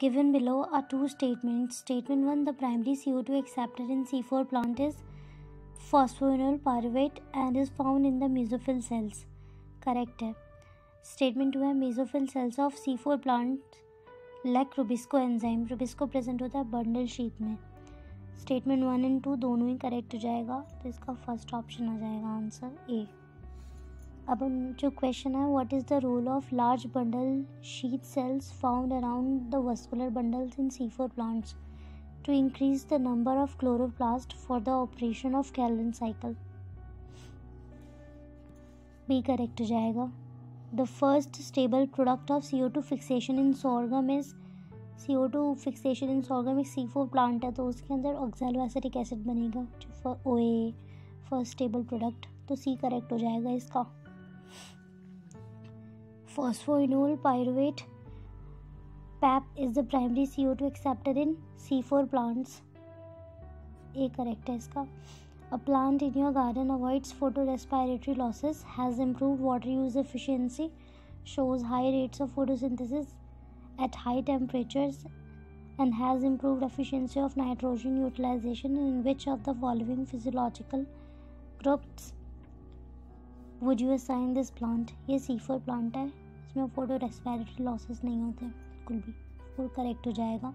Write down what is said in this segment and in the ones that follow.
Given below are two statements. Statement 1 The primary CO2 acceptor in C4 plant is phosphoenol pyruvate and is found in the mesophyll cells. Correct है statement two है mesophyll cells of C four plant lack rubisco enzyme rubisco present होता है bundle sheath में statement one and two दोनों ही correct हो जाएगा तो इसका फ़र्स्ट ऑप्शन आ जाएगा आंसर ए अब जो क्वेश्चन है what is the role of large bundle sheath cells found around the vascular bundles in C four plants to increase the number of chloroplast for the operation of Calvin cycle B correct जाएगा। The first stable product of C O two fixation in sorghum is C O two fixation in sorghum एक C four plant है तो उसके अंदर oxalo acid बनेगा O A first stable product तो C correct हो जाएगा इसका। phosphoenol pyruvate PAP is the primary CO2 acceptor in C4 plants. A correct है इसका. A plant in your garden avoids photorespiratory losses, has improved water use efficiency, shows high rates of photosynthesis at high temperatures, and has improved efficiency of nitrogen utilization. In which of the following physiological groups would you assign this plant? ये C four plant है. इसमें photo respiratory losses नहीं होते, बिल्कुल भी full correct हो जाएगा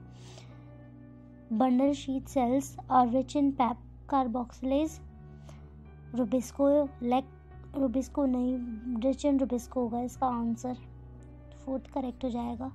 bundle sheath cells are rich in PEP carboxylase rubisco lack rubisco नहीं रिच इन रुबिस्को होगा इसका आंसर फोर्थ करेक्ट हो जाएगा